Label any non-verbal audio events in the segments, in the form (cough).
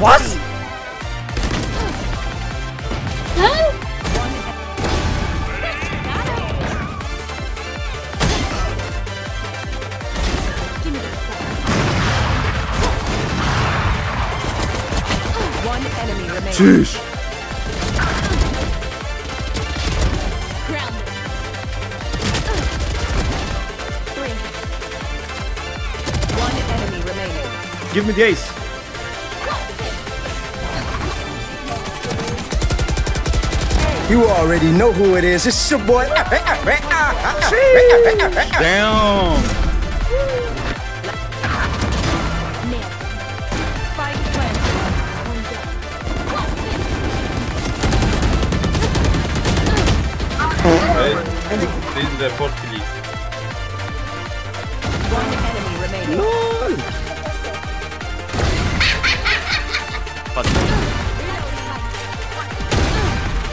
What? One enemy remaining. Sheesh. Give me the ace. You already know who it is. It's your boy. Damn. Spike planted. Please report please. One enemy remaining.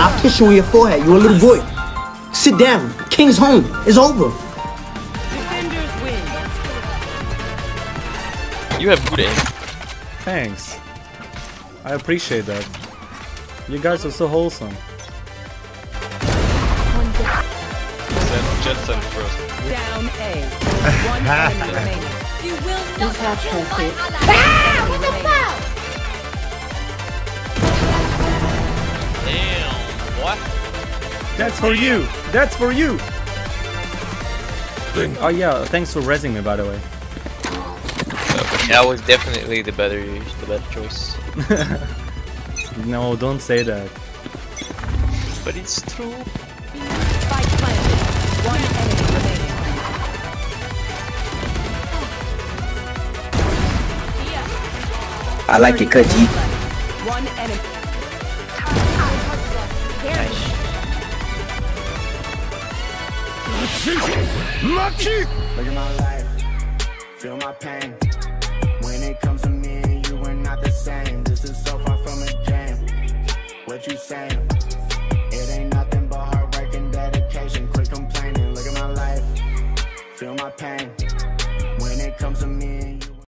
I'll kiss you on your forehead. You're a little boy. Sit down. King's home. It's over. Defenders win. You have good aim. Thanks. I appreciate that. You guys are so wholesome. Send Jetson first. Down A. One enemy (laughs) remaining. You will not kill my ally. Ah! What? That's for you. That's for you. Oh yeah, thanks for raising me by the way. That was definitely the better the better choice. (laughs) No, don't say that. But it's true. Spike planted. One enemy remaining. I like it, cut One enemy. Look at my life, feel my pain. When it comes to me and you, we're not the same. This is so far from a game. What you saying? It ain't nothing but hard work and dedication. Quit complaining. Look at my life, feel my pain.